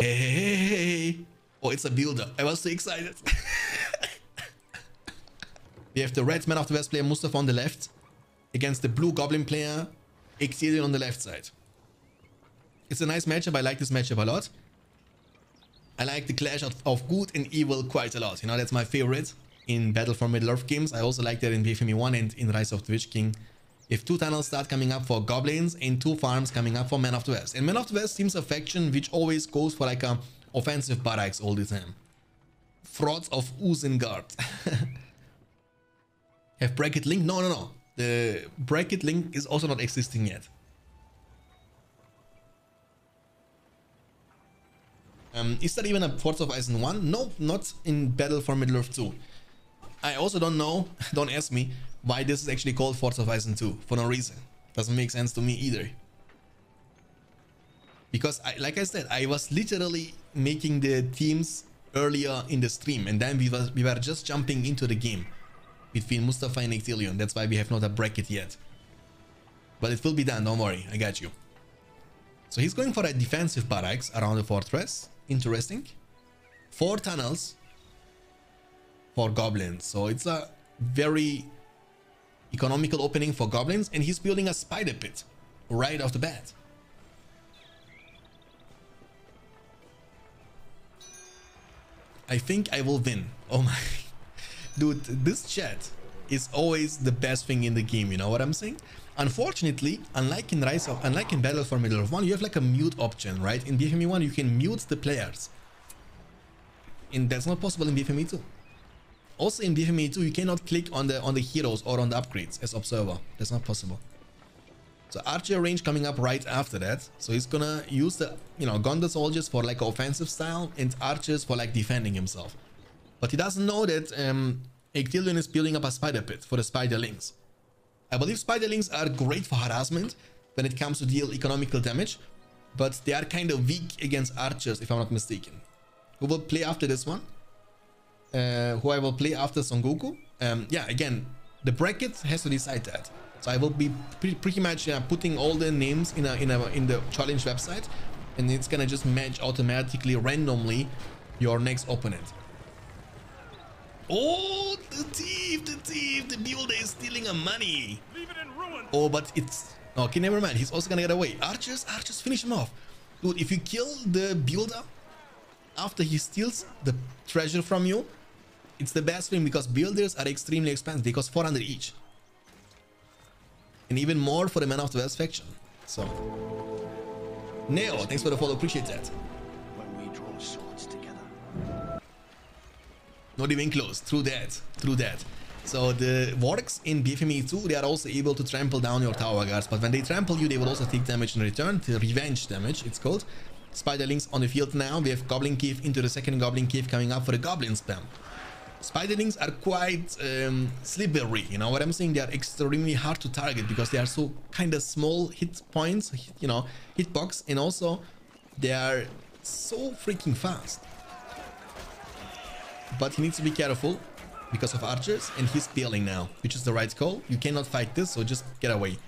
Hey. Oh, it's a builder. I was so excited. we have the red man of the West player Mustafa on the left against the blue goblin player Exilion on the left side. It's a nice matchup. I like this matchup a lot. I like the clash of, of good and evil quite a lot. You know, that's my favorite in Battle for Middle-earth games. I also like that in BFME 1 and in Rise of the Witch King. If two tunnels start coming up for goblins and two farms coming up for Men of the West. And Men of the West seems a faction which always goes for like a offensive barracks all the time. Frauds of Isengard. Have bracket link? No, no, no. The bracket link is also not existing yet. Um, is that even a Fords of Isen 1? No, not in Battle for Middle-earth 2. I also don't know, don't ask me, why this is actually called of Isen 2. For no reason. Doesn't make sense to me either. Because, I, like I said, I was literally making the teams earlier in the stream. And then we, was, we were just jumping into the game between Mustafa and Exilion. That's why we have not a bracket yet. But it will be done, don't worry, I got you. So he's going for a defensive barracks around the fortress. Interesting. Four tunnels for goblins. So it's a very economical opening for goblins. And he's building a spider pit right off the bat. I think I will win. Oh my. Dude, this chat is always the best thing in the game. You know what I'm saying? Unfortunately, unlike in Rise of, unlike in Battle for Middle-earth 1, you have like a mute option, right? In BFME 1, you can mute the players. And that's not possible in BFME 2. Also in BFME 2, you cannot click on the on the heroes or on the upgrades as observer. That's not possible. So Archer range coming up right after that. So he's gonna use the, you know, Gondor soldiers for like offensive style and archers for like defending himself. But he doesn't know that um, Ectilion is building up a spider pit for the spiderlings. I believe spiderlings are great for harassment when it comes to deal economical damage, but they are kind of weak against archers if I'm not mistaken. Who will play after this one? Uh, who I will play after Son Goku? Um, yeah, again, the bracket has to decide that. So I will be pre pretty much uh, putting all the names in a, in a in the challenge website, and it's gonna just match automatically randomly your next opponent. Oh, the thief, the thief, the builder is stealing our money. Oh, but it's... Okay, never mind. He's also gonna get away. Archers, archers, finish him off. Dude, if you kill the builder after he steals the treasure from you, it's the best thing because builders are extremely expensive. They cost 400 each. And even more for the Man of the West faction. So... Neo, thanks for the follow. Appreciate that. Not even close. Through that. Through that. So the Wargs in BFME 2, they are also able to trample down your tower guards. But when they trample you, they will also take damage in return. The revenge damage, it's called. Spiderlings on the field now. We have Goblin Cave into the second Goblin Cave coming up for the Goblin spam. Spiderlings are quite um, slippery, you know? What I'm saying? They are extremely hard to target because they are so kind of small hit points, you know, hitbox, and also they are so freaking fast. But he needs to be careful because of archers and he's peeling now which is the right call. You cannot fight this so just get away.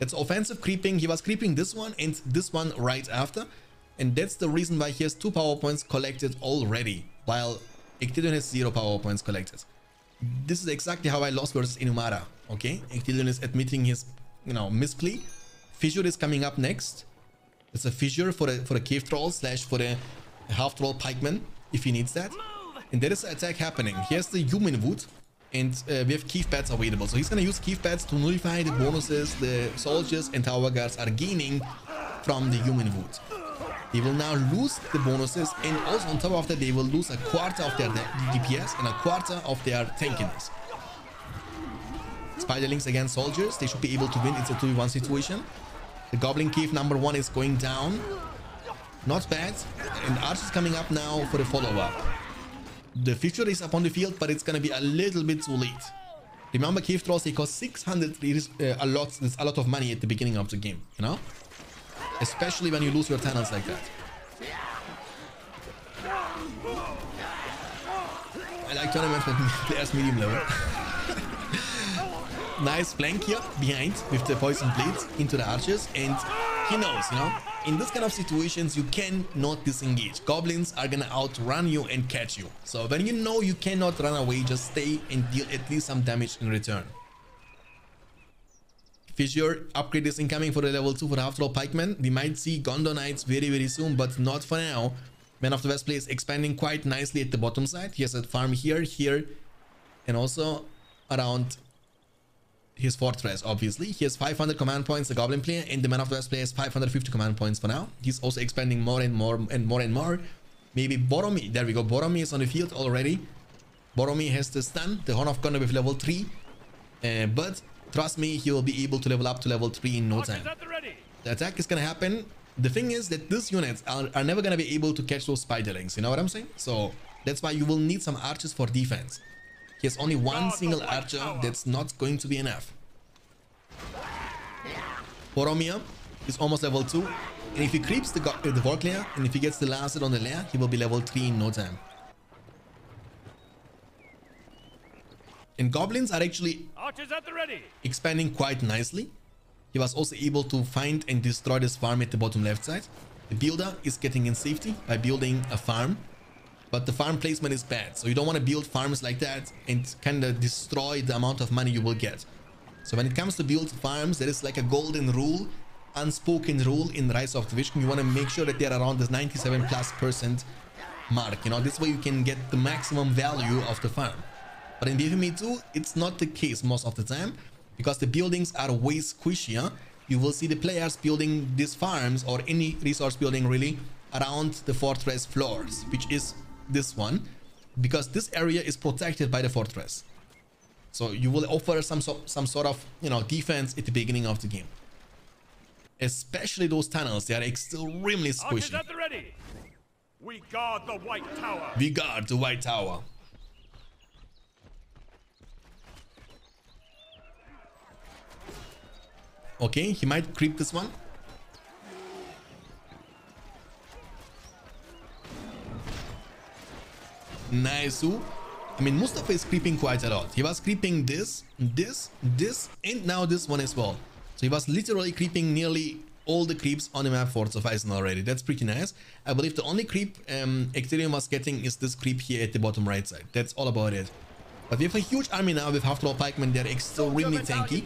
It's offensive creeping. He was creeping this one and this one right after and that's the reason why he has two power points collected already while Ectilion has zero power points collected this is exactly how I lost versus Inumara okay Ectilion is admitting his you know misplay fissure is coming up next it's a fissure for the for the cave troll slash for the half troll pikeman if he needs that and there is an attack happening. He has the human wood and uh, we have Cave Bats available. So he's gonna use Cave Bats to nullify the bonuses the soldiers and tower guards are gaining from the human wood. They will now lose the bonuses and also on top of that they will lose a quarter of their DPS and a quarter of their tankiness. Spiderlings against soldiers, they should be able to win. It's a 2v1 situation. The Goblin Cave number one is going down. Not bad. And Arch is coming up now for the follow-up. The future is up on the field, but it's gonna be a little bit too late. Remember, cave trolls they cost 600. It is uh, a lot. It's a lot of money at the beginning of the game. You know, especially when you lose your talents like that. I like tournaments with players medium level. nice flank here behind with the poison blades into the archers, and he knows, you know, in this kind of situations, you cannot disengage. Goblins are gonna outrun you and catch you. So when you know you cannot run away, just stay and deal at least some damage in return. Fissure upgrade is incoming for the level 2 for Half Troll Pikeman. We might see Gondor Knights very very soon, but not for now. Man of the West plays expanding quite nicely at the bottom side. He has a farm here, here, and also around his fortress, obviously. He has 500 command points, the Goblin player, and the Man of the West player has 550 command points for now. He's also expanding more and more and more and more. Maybe Boromir, there we go, Boromir is on the field already. Boromir has the stun, the Horn of Gondor with level 3. Uh, but trust me, he will be able to level up to level 3 in no time. The attack is gonna happen. The thing is that these units are, are never gonna be able to catch those spiderlings, you know what I'm saying? So that's why you will need some archers for defense. He has only one single archer. That's not going to be enough. Boromir is almost level 2. And if he creeps the, uh, the Warg lair, and if he gets the last hit on the lair, he will be level 3 in no time. And goblins are actually expanding quite nicely. He was also able to find and destroy this farm at the bottom left side. The builder is getting in safety by building a farm but the farm placement is bad. So you don't want to build farms like that and kind of destroy the amount of money you will get. So when it comes to build farms, there is like a golden rule, unspoken rule in Rise of the King. You want to make sure that they're around this 97 plus percent mark. You know, this way you can get the maximum value of the farm. But in BFME 2, it's not the case most of the time because the buildings are way squishier. You will see the players building these farms or any resource building really around the fortress floors, which is this one because this area is protected by the fortress. So you will offer some so, some sort of you know defense at the beginning of the game. Especially those tunnels, they are extremely squishy. We guard the White Tower. We guard the White Tower. Okay, he might creep this one. Nice. I mean, Mustafa is creeping quite a lot. He was creeping this, this, this, and now this one as well. So he was literally creeping nearly all the creeps on the map for Sufficing already. That's pretty nice. I believe the only creep um, was getting is this creep here at the bottom right side. That's all about it. But we have a huge army now with half troll pikemen. They're extremely tanky.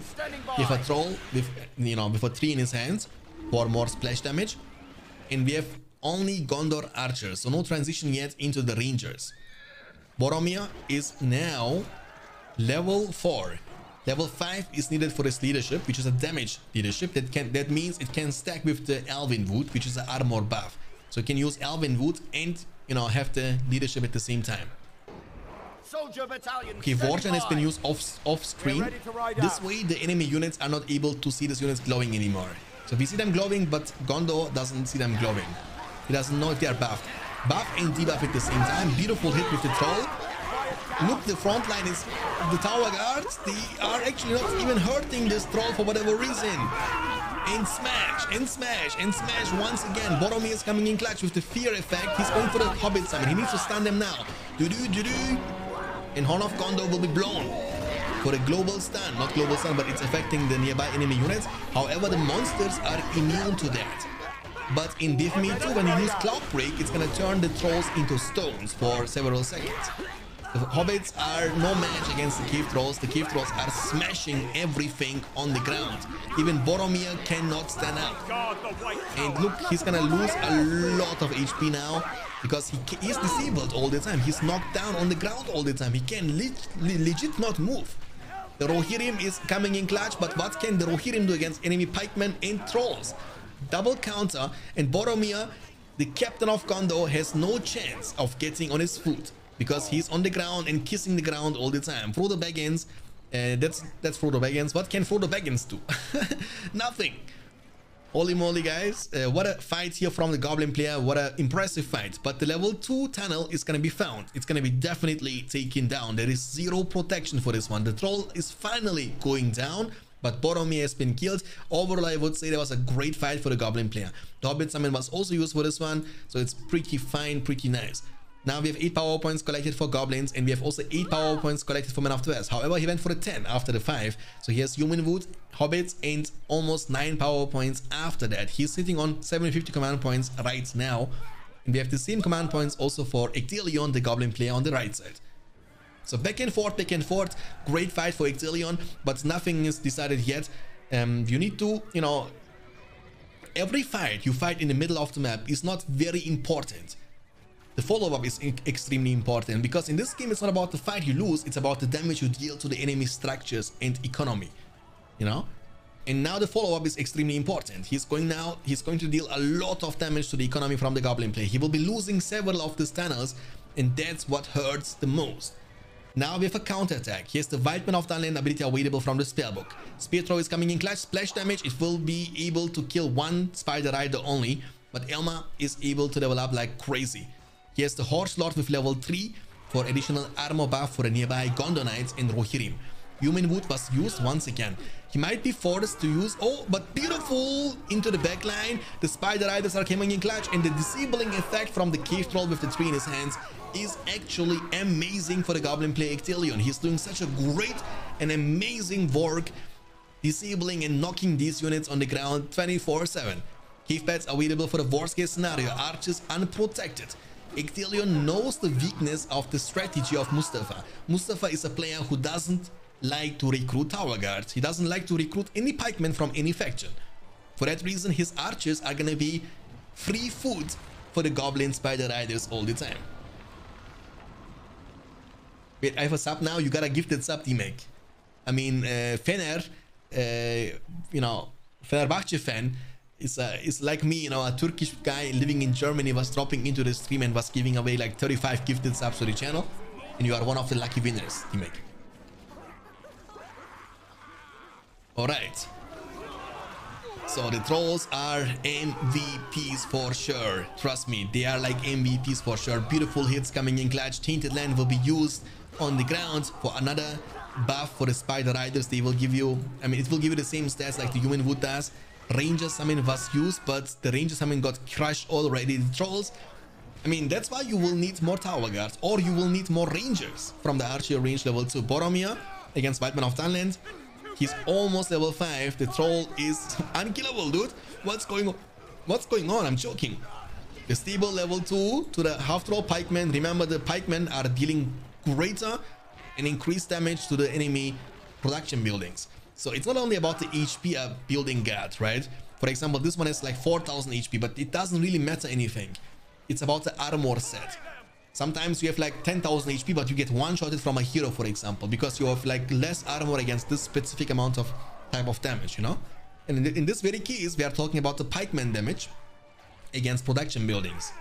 We have a troll with, you know, with a tree in his hands for more splash damage. And we have only Gondor archers, so no transition yet into the rangers. Boromir is now level 4. Level 5 is needed for his leadership, which is a damage leadership. That can that means it can stack with the Elven Wood, which is an armor buff. So you can use Elven Wood and you know have the leadership at the same time. Okay, Vorten has been used off off screen. This way the enemy units are not able to see these units glowing anymore. So we see them glowing, but Gondor doesn't see them glowing. He doesn't know if they are buffed buff and debuff at the same time. Beautiful hit with the troll. Look, the front line is the tower guards. They are actually not even hurting this troll for whatever reason. And smash, and smash, and smash once again. Boromir is coming in clutch with the fear effect. He's going for the Hobbit summon. He needs to stun them now. Do-do, do-do. And Horn of Gondor will be blown for a global stun. Not global stun, but it's affecting the nearby enemy units. However, the monsters are immune to that. But in BFME 2, when you use Cloud Break, it's gonna turn the trolls into stones for several seconds. The hobbits are no match against the cave trolls. The cave trolls are smashing everything on the ground. Even Boromir cannot stand up. And look, he's gonna lose a lot of HP now because he is disabled all the time. He's knocked down on the ground all the time. He can le legit not move. The Rohirrim is coming in clutch, but what can the Rohirrim do against enemy pikemen and trolls? double counter and Boromir, the captain of Gondor, has no chance of getting on his foot because he's on the ground and kissing the ground all the time. Frodo Baggins, uh, that's that's Frodo Baggins. What can Frodo Baggins do? Nothing. Holy moly, guys. Uh, what a fight here from the Goblin player. What an impressive fight. But the level 2 tunnel is going to be found. It's going to be definitely taken down. There is zero protection for this one. The troll is finally going down but Boromir has been killed. Overall, I would say there was a great fight for the Goblin player. The Hobbit Summon was also used for this one, so it's pretty fine, pretty nice. Now we have 8 power points collected for goblins and we have also 8 power points collected for Men of the West. However, he went for the 10 after the 5. So he has Human Wood, Hobbits and almost 9 power points after that. He's sitting on 750 command points right now. And we have the same command points also for Ectelion, the goblin player on the right side. So back and forth, back and forth. Great fight for Ectelion, but nothing is decided yet. Um, you need to, you know, every fight you fight in the middle of the map is not very important. The follow-up is extremely important because in this game it's not about the fight you lose, it's about the damage you deal to the enemy structures and economy. You know? And now the follow-up is extremely important. He's going now, he's going to deal a lot of damage to the economy from the Goblin play. He will be losing several of these tunnels and that's what hurts the most. Now we have a counter-attack. Here's the Wildman of Dunland ability available from the spellbook. Spear throw is coming in clutch. Splash damage, it will be able to kill one Spider Rider only. But Elfhelm is able to level up like crazy. Here's the Horse Lord with level 3 for additional armor buff for the nearby Gondor Knights in Rohirrim. Human Wood was used once again. He might be forced to use... Oh, but beautiful! Into the backline. The Spider Riders are coming in clutch. And the disabling effect from the Cave Troll with the tree in his hands is actually amazing for the Goblin player Ectelion. He's doing such a great and amazing work disabling and knocking these units on the ground 24-7. Cave Bats available for the worst case scenario, archers unprotected. Ectelion knows the weakness of the strategy of Mustafa. Mustafa is a player who doesn't like to recruit tower guards. He doesn't like to recruit any pikemen from any faction. For that reason, his archers are gonna be free food for the goblin spider riders all the time. Wait, I have a sub now. You got a gifted sub, D-Mac. I mean, uh, Fener, uh, you know, Fenerbahce fan is, uh, is like me, you know, a Turkish guy living in Germany was dropping into the stream and was giving away like 35 gifted subs to the channel. And you are one of the lucky winners, D-Mac. Alright. So the trolls are MVPs for sure. Trust me, they are like MVPs for sure. Beautiful hits coming in clutch. Tainted Land will be used on the ground for another buff for the spider riders they will give you i mean it will give you the same stats like the human wood does ranger summon was used but the ranger summon got crushed already. The trolls i mean that's why you will need more tower guards or you will need more rangers from the archer range level 2 boromir against Wildman of Dunland he's almost level 5 the troll is unkillable dude. What's going on what's going on? I'm joking. The stable level 2 to the half troll pikemen. Remember the pikemen are dealing greater and increased damage to the enemy production buildings. So it's not only about the HP a building gets, right? For example, this one is like 4000 HP, but it doesn't really matter anything. It's about the armor set. Sometimes you have like 10,000 HP, but you get one-shotted from a hero, for example, because you have like less armor against this specific amount of type of damage, you know? And in, in this very case, we are talking about the pikeman damage against production buildings.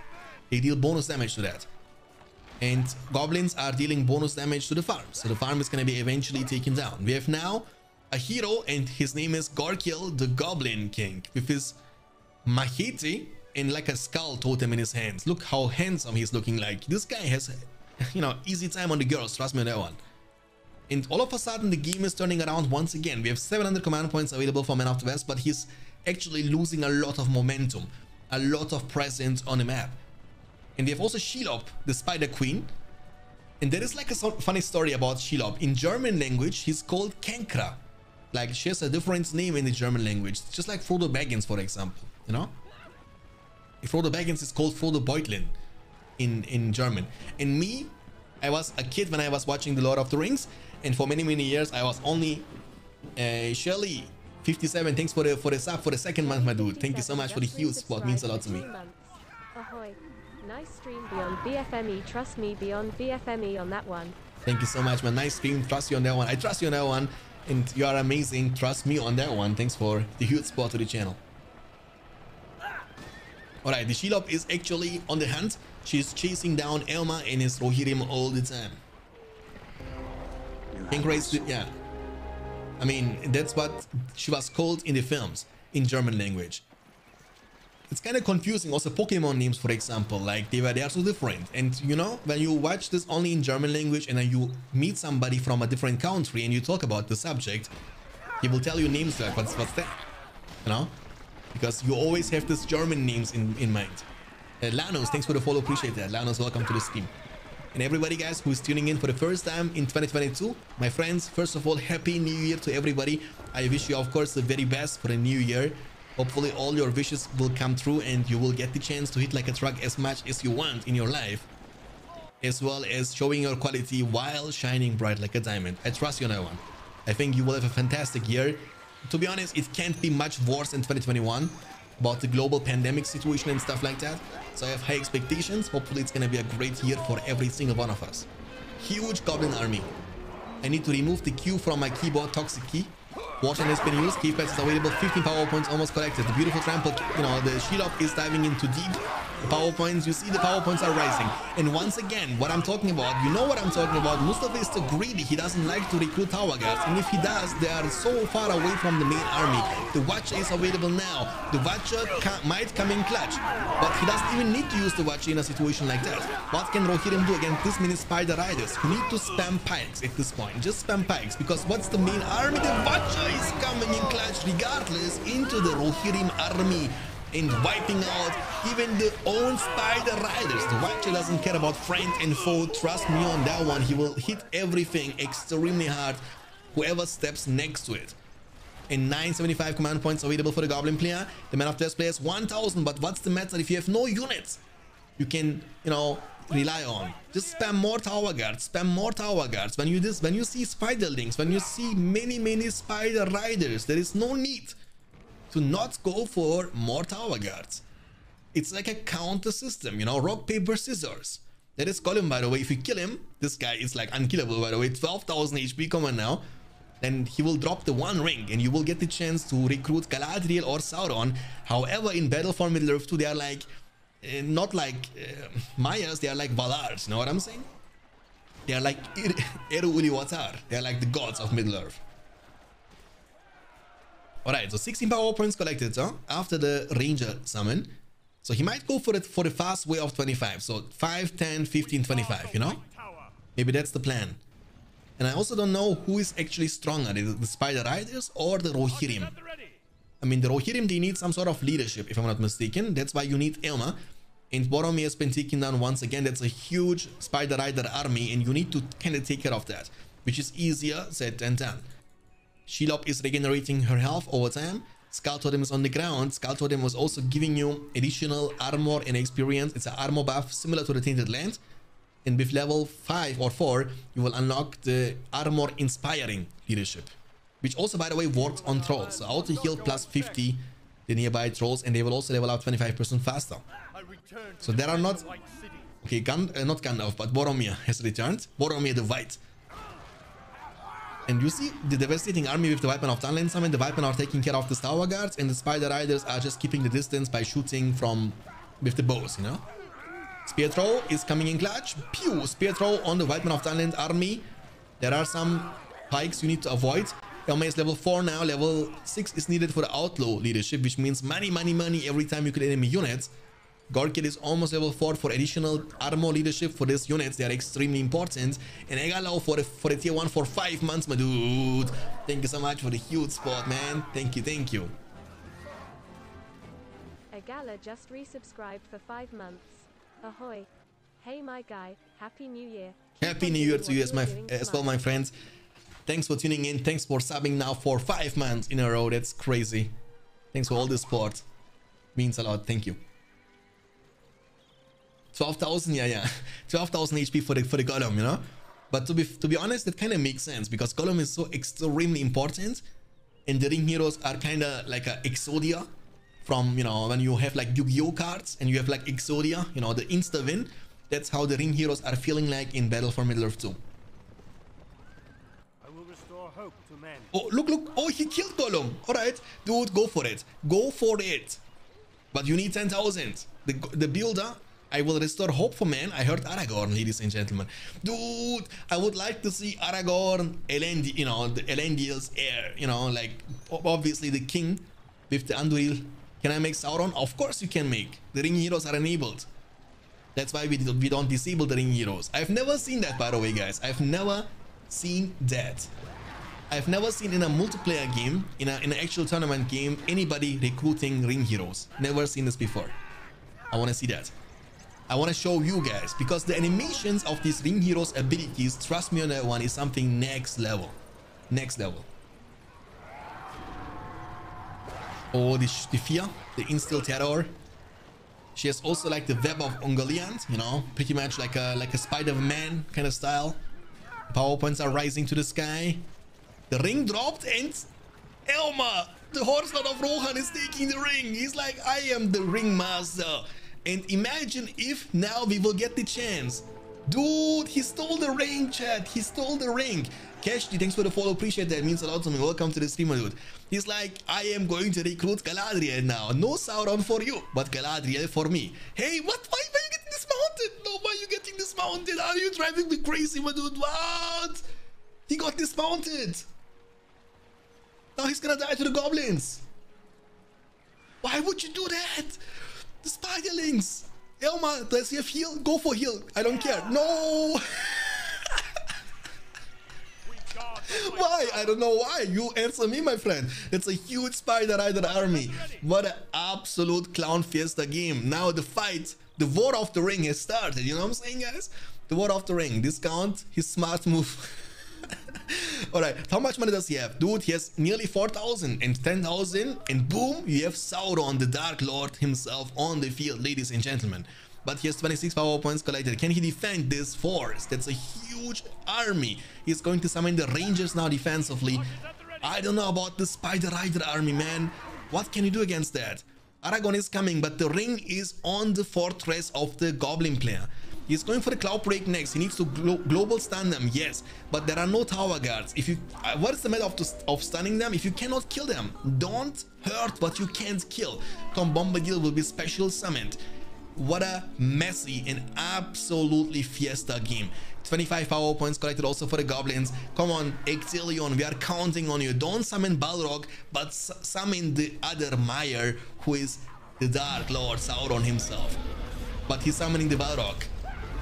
They deal bonus damage to that and goblins are dealing bonus damage to the farm so the farm is going to be eventually taken down we have now a hero and his name is Gorkil the Goblin King with his machete and like a skull totem in his hands look how handsome he's looking like this guy has you know easy time on the girls trust me on that one and all of a sudden the game is turning around once again we have 700 command points available for Men of the West but he's actually losing a lot of momentum a lot of presence on the map and we have also Shelob, the Spider Queen. And there is like a funny story about Shelob. In German language, he's called Kankra. Like she has a different name in the German language. Just like Frodo Baggins, for example. You know? Frodo Baggins is called Frodo Beutlin in, in German. And me, I was a kid when I was watching The Lord of the Rings. And for many, many years, I was only uh, Shirley 57 thanks for the for the sub for the second month my dude thank you so much for the huge support means a lot to me Ahoy. Nice stream beyond BFME. Trust me beyond BFME on that one. Thank you so much, man. Nice stream. Trust you on that one. I trust you on that one. And you are amazing. Trust me on that one. Thanks for the huge support to the channel. Alright, the Shelob is actually on the hunt. She's chasing down Elfhelm and his Rohirrim all the time. Increase, yeah. I mean, that's what she was called in the films in German language it's kind of confusing also pokemon names for example like they were they are so different and you know when you watch this only in german language and then you meet somebody from a different country and you talk about the subject he will tell you names like what's what's that you know because you always have this german names in in mind Uh, Lanos, thanks for the follow. Appreciate that. Lanos, welcome to the stream. And everybody, guys, who is tuning in for the first time in 2022, my friends, first of all, happy new year to everybody. I wish you, of course, the very best for the new year. Hopefully, all your wishes will come true and you will get the chance to hit like a truck as much as you want in your life, as well as showing your quality while shining bright like a diamond. I trust you on that one. I think you will have a fantastic year. To be honest, it can't be much worse in 2021 about the global pandemic situation and stuff like that. So I have high expectations. Hopefully it's gonna be a great year for every single one of us. Huge goblin army. I need to remove the Q from my keyboard toxic key. Watch has been used. Key patch is available. 15 power points almost collected. The beautiful trample, you know, the shield up is diving into deep. The power points, you see the power points are rising. And once again, what I'm talking about, you know what I'm talking about. Mustafa is too greedy. He doesn't like to recruit tower guards. And if he does, they are so far away from the main army. The Watcher is available now. The Watcher might come in clutch. But he doesn't even need to use the Watcher in a situation like that. What can Rohirrim do against this many Spider Riders? You need to spam pikes at this point. Just spam pikes. Because what's the main army? The Watcher is coming in clutch regardless into the Rohirrim army and wiping out even the own spider riders. The Watcher doesn't care about friend and foe. Trust me on that one. He will hit everything extremely hard. Whoever steps next to it. And 975 command points available for the Goblin player. The Man of Death player is 1000. But what's the matter if you have no units? You can, you know, rely on. Just spam more tower guards, spam more tower guards. When you this, when you see spiderlings, when you see many many spider riders, there is no need to not go for more tower guards. It's like a counter system, you know, rock, paper, scissors. That is Gollum, by the way. If you kill him, this guy is like unkillable, by the way. 12,000 HP coming now. Then he will drop the one ring and you will get the chance to recruit Galadriel or Sauron. However, in Battle for Middle-earth 2, they are like, uh, not like uh, Mayas, they are like Valars, you know what I'm saying? They are like Eru Ilúvatar. They are like the gods of Middle-earth. Alright, so 16 power points collected huh? after the Ranger summon. So he might go for it for the fast way of 25. So 5, 10, 15, 25, you know? Maybe that's the plan. And I also don't know who is actually stronger, the, Spider Riders or the Rohirrim. I mean, the Rohirrim, they need some sort of leadership, if I'm not mistaken. That's why you need Elfhelm. And Boromir has been taken down once again. That's a huge Spider Rider army, and you need to kind of take care of that, which is easier said than done. Shelob is regenerating her health over time. Skull Totem is on the ground. Skull Totem was also giving you additional armor and experience. It's an armor buff similar to the Tainted Land. And with level 5 or 4, you will unlock the armor inspiring leadership. Which also, by the way, works on trolls. So auto heal plus 50 the nearby trolls and they will also level up 25% faster. So there are not... Okay, Gun, uh, not Gandalf, but Boromir has returned. Boromir the White and you see the devastating army with the Weapon of Dunland summon, the Weapon are taking care of the Tower Guards, and the Spider Riders are just keeping the distance by shooting from with the bows, you know? Spear throw is coming in clutch. Pew! Spear throw on the Weapon of Dunland army. There are some pikes you need to avoid. Elfhelm is level 4 now. Level 6 is needed for the Outlaw leadership, which means money, money, money every time you kill enemy units. Gorkil is almost level 4 for additional armor leadership for these units. They are extremely important. And Egalo for the, for the tier 1 for 5 months, my dude. Thank you so much for the huge support, man. Thank you, thank you. Agala just resubscribed for 5 months. Ahoy. Hey my guy, Happy New Year. Keep Happy New Year to you as, my, as well, my friends. Thanks for tuning in. Thanks for subbing now for 5 months in a row. That's crazy. Thanks for all the support. Means a lot. Thank you. 12,000, yeah, yeah. 12,000 HP for the, for the Gollum, you know? But to be, to be honest, that kind of makes sense because Gollum is so extremely important and the ring heroes are kind of like a Exodia from, you know, when you have like Yu-Gi-Oh cards and you have like Exodia, you know, the insta win. That's how the ring heroes are feeling like in Battle for Middle-earth 2. Oh, look, look. Oh, he killed Gollum. All right. Dude, go for it. Go for it. But you need 10,000. The, the builder I will restore hope for men. I heard Aragorn, ladies and gentlemen. Dude, I would like to see Aragorn, Elendil, you know, the Elendil's heir, you know, like obviously the king with the Anduril. Can I make Sauron? Of course you can make. The ring heroes are enabled. That's why we, we don't disable the ring heroes. I've never seen that, by the way, guys. I've never seen that. I've never seen in a multiplayer game, in, a, in an actual tournament game, anybody recruiting ring heroes. Never seen this before. I want to see that. I want to show you guys because the animations of these ring heroes abilities trust me on that one is something next level next level oh the, the fear the instill terror she has also like the web of Ungoliant, you know, pretty much like a like a Spider-Man kind of style. Power points are rising to the sky. The ring dropped and Elfhelm, the horse lord of Rohan is taking the ring. He's like, I am the ring master. And imagine if now we will get the chance. Dude, he stole the ring, chat. He stole the ring. Cashly, thanks for the follow. Appreciate that. It means a lot to me. Welcome to the streamer, dude. He's like, I am going to recruit Galadriel now. No Sauron for you, but Galadriel for me. Hey, what? Why, why are you getting dismounted? No, why are you getting dismounted? Are you driving me crazy, my dude? What? He got dismounted. Now he's gonna die to the goblins. Why would you do that? Spiderlings. Elfhelm, does he have heal? Go for heal. I don't care. No. why? I don't know why. You answer me, my friend. It's a huge Spider Rider army. What an absolute clown fiesta game. Now the fight, the war of the ring has started. You know what I'm saying, guys? The war of the ring. Discount his smart move. Alright, how much money does he have? Dude, he has nearly 4,000 and 10,000 and boom, you have Sauron, the Dark Lord himself on the field, ladies and gentlemen but he has 26 power points collected. Can he defend this force? That's a huge army. He's going to summon the Rangers now defensively. I don't know about the Spider Rider army, man. What can you do against that? Aragorn is coming, but the ring is on the fortress of the Goblin player. He's going for the Cloud Break next. He needs to glo global stun them, yes. But there are no tower guards. If you, uh, what is the matter of, of stunning them? If you cannot kill them, don't hurt what you can't kill. Tom Bombadil will be special summoned. What a messy and absolutely fiesta game. 25 power points collected also for the goblins. Come on, Ectelion, we are counting on you. Don't summon Balrog, but summon the other Meyer, who is the Dark Lord Sauron himself. But he's summoning the Balrog.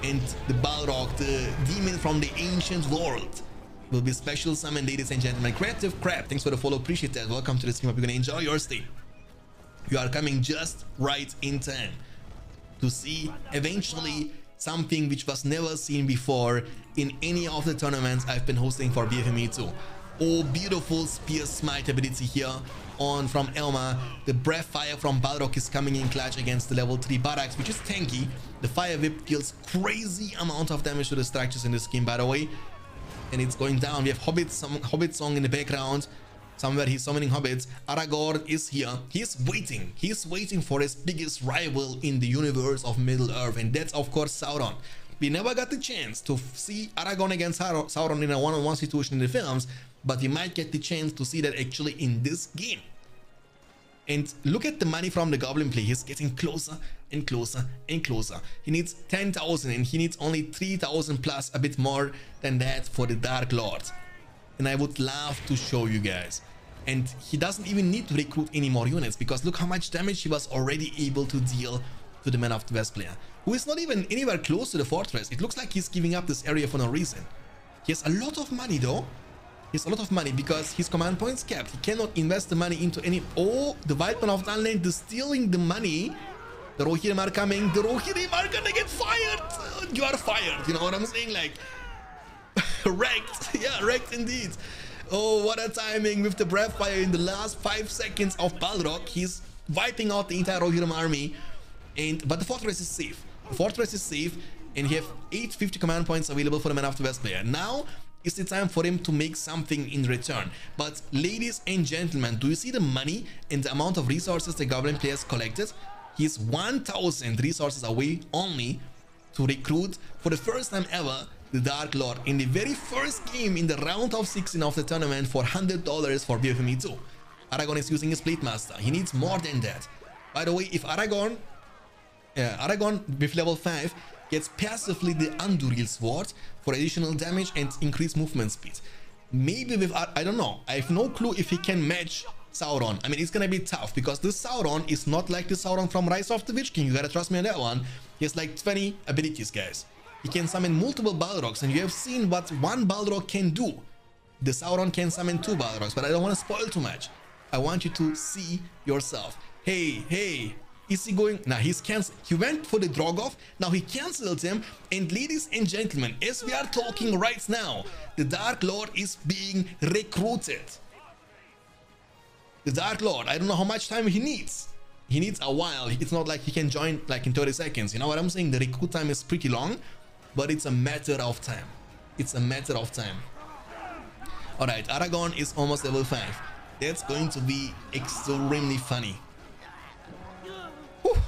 And the Balrog, the demon from the ancient world, will be special summoned, ladies and gentlemen. Creative Crap, thanks for the follow. Appreciate that. Welcome to the stream. Hope you're to enjoy your stay. You are coming just right in time to see eventually something which was never seen before in any of the tournaments I've been hosting for BFME 2. Oh, beautiful Spear Smite ability here on from Elfhelm. The Breath Fire from Balrog is coming in clutch against the level 3 Barracks, which is tanky. The Fire Whip deals crazy amount of damage to the structures in this game, by the way. And it's going down. We have Hobbit, some Hobbit song in the background somewhere he's summoning hobbits aragorn is here he's waiting he's waiting for his biggest rival in the universe of middle earth and that's of course sauron we never got the chance to see aragorn against sauron in a one-on-one -on -one situation in the films but we might get the chance to see that actually in this game and look at the money from the goblin play he's getting closer and closer and closer he needs 10,000 and he needs only 3,000 plus a bit more than that for the dark lord and I would love to show you guys. And he doesn't even need to recruit any more units because look how much damage he was already able to deal to the Man of the West player, who is not even anywhere close to the fortress. It looks like he's giving up this area for no reason. He has a lot of money though. Has a lot of money because his command points capped. He cannot invest the money into any... Oh, the White Man of Dunland is stealing the money. The Rohirrim are coming. The Rohirrim are gonna get fired. You are fired. You know what I'm saying? Like, wrecked. Yeah, wrecked indeed. Oh, what a timing with the breath fire in the last five seconds of Balrog. He's wiping out the entire Rohirrim army. And But the fortress is safe. The fortress is safe. And he have 850 command points available for the Man of the West player. Now is the time for him to make something in return. But ladies and gentlemen, do you see the money and the amount of resources the Goblin players collected? He's 1000 resources away only to recruit for the first time ever the Dark Lord in the very first game in the round of 16 of the tournament for $100 for BFME 2. Aragorn is using his Blade Master. He needs more than that. By the way, if Aragorn, uh, Aragorn with level 5 gets passively the Anduril Sword for additional damage and increased movement speed. Maybe with, I don't know, I have no clue if he can match Sauron. I mean, it's gonna be tough because this Sauron is not like the Sauron from Rise of the Witch King. You gotta trust me on that one. He has like 20 abilities, guys. He can summon multiple Balrogs and you have seen what one Balrog can do. The Sauron can summon two Balrogs, but I don't want to spoil too much. I want you to see yourself. Hey, hey, Is he going? Now he's cancelled. He went for the Drogoth. Now he cancelled him. And ladies and gentlemen, as we are talking right now, the Dark Lord is being recruited. The Dark Lord, I don't know how much time he needs. He needs a while. It's not like he can join like in 30 seconds. You know what I'm saying? The recruit time is pretty long, but it's a matter of time. It's a matter of time. Alright, Aragorn is almost level 5. That's going to be extremely funny. Whew.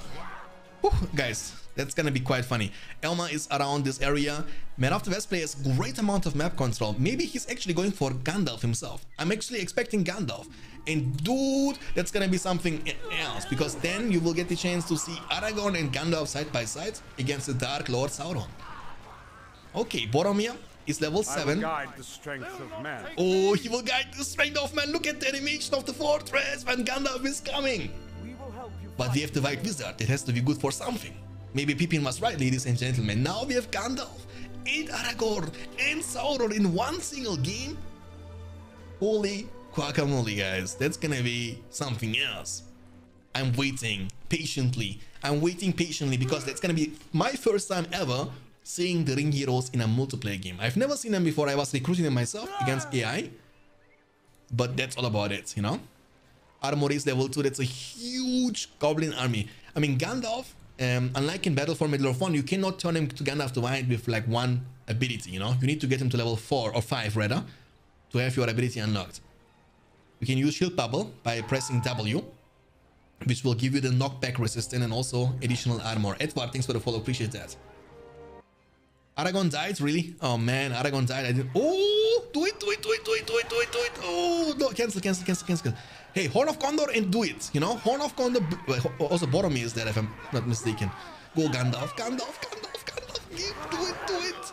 Whew. Guys, that's gonna be quite funny. Elfhelm is around this area. Man of the West plays great amount of map control. Maybe he's actually going for Gandalf himself. I'm actually expecting Gandalf. And dude, that's gonna be something else because then you will get the chance to see Aragorn and Gandalf side by side against the Dark Lord Sauron. Okay, Boromir is level 7. guide the strength of man. Oh, he will guide the strength of man. Look at the animation of the fortress when Gandalf is coming. But we have the White Wizard. It has to be good for something. Maybe Pippin was right, ladies and gentlemen. Now we have Gandalf and Aragorn and Sauron in one single game. Holy guacamole, guys. That's gonna be something else. I'm waiting patiently. I'm waiting patiently because that's gonna be my first time ever seeing the ring heroes in a multiplayer game. I've never seen them before. I was recruiting them myself against AI. But that's all about it, you know? Armor is level 2. That's a huge goblin army. I mean, Gandalf, um, unlike in Battle for Middle-earth 1, you cannot turn him to Gandalf the White with like one ability, you know? You need to get him to level 4 or 5 rather to have your ability unlocked. You can use Shield Bubble by pressing W, which will give you the knockback resistance and also additional armor. Edward, thanks for the follow. Appreciate that. Aragorn died? Really? Oh man, Aragorn died. I didn't. Oh, do it, do it, do it, do it, do it, do it, do it. Oh, no, cancel, cancel, cancel, cancel. Hey, Horn of Gondor and do it. You know, Horn of Gondor. Also, Boromir is there if I'm not mistaken. Go Gandalf, Gandalf, Gandalf, Gandalf. Do it, do it,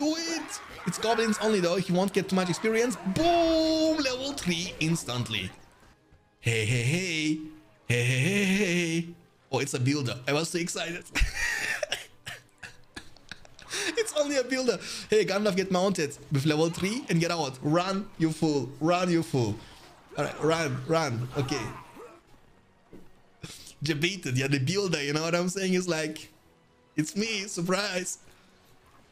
do it. It's goblins only though. He won't get too much experience. Boom, level three instantly. Hey, hey, hey, hey, hey, hey, hey. Oh, it's a builder. I was so excited. it's only a builder. Hey, Gandalf, get mounted with level 3 and get out. Run, you fool. Run, you fool. Alright, run, run. Okay. Debated. Yeah, the builder, you know what I'm saying? Is like, it's me, surprise.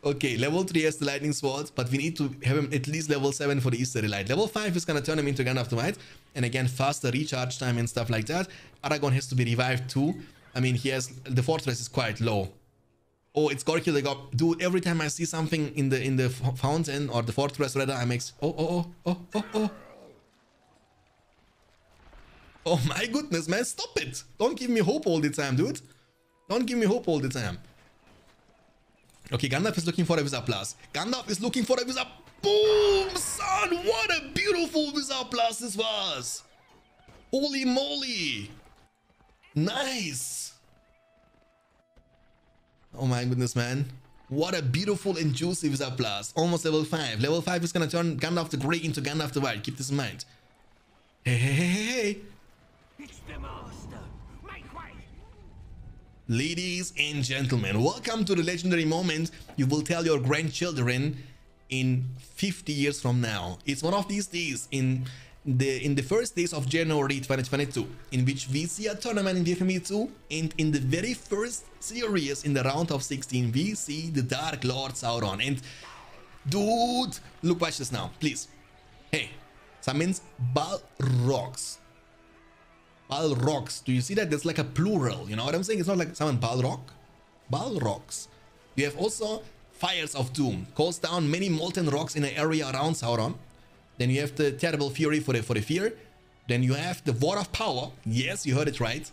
Okay, level 3 has the lightning sword, but we need to have him at least level 7 for the Istar Light. Level 5 is gonna turn him into Gandalf the White, and again, faster recharge time and stuff like that. Aragorn has to be revived too. I mean, he has, the fortress is quite low. Oh, it's Gorky the God. Dude, every time I see something in the in the fountain or the fortress rather, I make oh oh oh oh oh oh. Oh my goodness, man, stop it. Don't give me hope all the time, dude. Don't give me hope all the time. Okay, Gandalf is looking for a Wizard Blast. Gandalf is looking for a Wizard. Boom, son! What a beautiful Wizard Blast this was. Holy moly. Nice. Oh my goodness, man. What a beautiful and juicy Wizard Blast. Almost level 5. Level 5 is gonna turn Gandalf the Grey into Gandalf the White. Keep this in mind. Hey, hey, hey, hey, hey. Ladies and gentlemen, welcome to the legendary moment you will tell your grandchildren in 50 years from now. It's one of these days in the in the first days of January 2022 in which we see a tournament in BFME 2 and in the very first series in the round of 16 we see the Dark Lord Sauron and dude look watch this now please. Hey summons Balrogs Balrogs do you see that there's like a plural you know what I'm saying it's not like summon Balrog Balrogs you have also Fires of Doom calls down many molten rocks in the area around Sauron then you have the terrible fury for the for the fear. Then you have the war of power. Yes, you heard it right.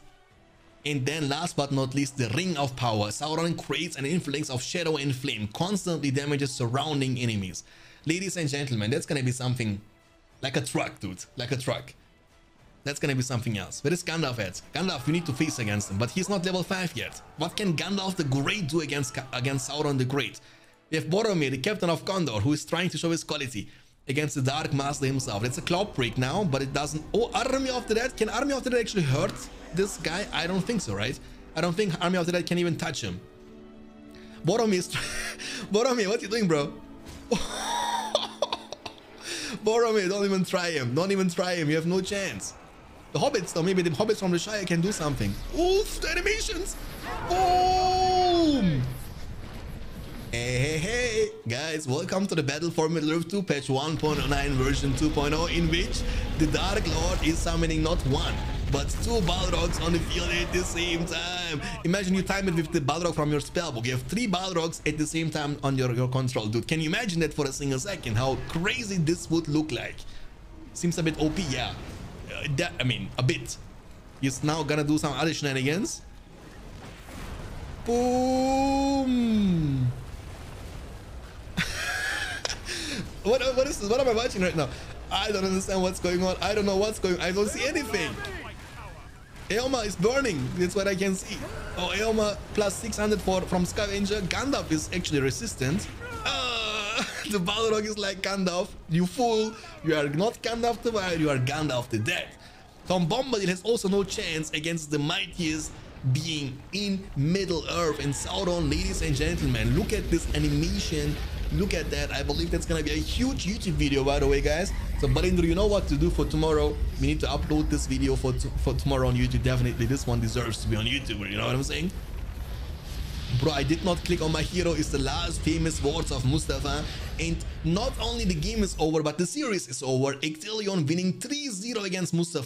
And then last but not least, the ring of power. Sauron creates an influence of shadow and flame, constantly damages surrounding enemies. Ladies and gentlemen, that's gonna be something like a truck, dude. Like a truck. That's gonna be something else. Where is Gandalf at? Gandalf, you need to face against him, but he's not level 5 yet. What can Gandalf the Great do against, against Sauron the Great? We have Boromir, the captain of Gondor, who is trying to show his quality against the Dark Master himself. It's a cloud break now, but it doesn't... Oh, Army of the Dead? Can Army of the Dead actually hurt this guy? I don't think so, right? I don't think Army of the Dead can even touch him. Boromir is... Boromir, what are you doing, bro? Boromir, don't even try him. Don't even try him. You have no chance. The hobbits, though, maybe the hobbits from the Shire can do something. Oof, the animations. Boom. Hey, hey, hey, guys, welcome to the Battle for Middle-earth 2 patch 1.09 version 2.0 in which the Dark Lord is summoning not one, but two Balrogs on the field at the same time. Imagine you time it with the Balrog from your spellbook. You have three Balrogs at the same time on your, your control, dude. Can you imagine that for a single second? How crazy this would look like? Seems a bit OP, yeah. That, I mean, a bit. He's now gonna do some other shenanigans. Boom! what, what is this? What am I watching right now? I don't understand what's going on. I don't know what's going. I don't see anything. Elfhelm is burning. That's what I can see. Oh, Elfhelm plus 600 for from Scavenger. Gandalf is actually resistant. The Balrog is like Gandalf. You fool. You are not Gandalf the White. You are Gandalf the Dead. Tom Bombadil has also no chance against the mightiest being in Middle Earth and Sauron, ladies and gentlemen. Look at this animation look at that i believe that's gonna be a huge youtube video by the way guys so Balindra, you know what to do for tomorrow we need to upload this video for for tomorrow on youtube definitely this one deserves to be on youtube you know what i'm saying bro i did not click on my hero is the last famous words of mustafa. And not only the game is over but the series is over. Ectelion winning 3-0 against mustafa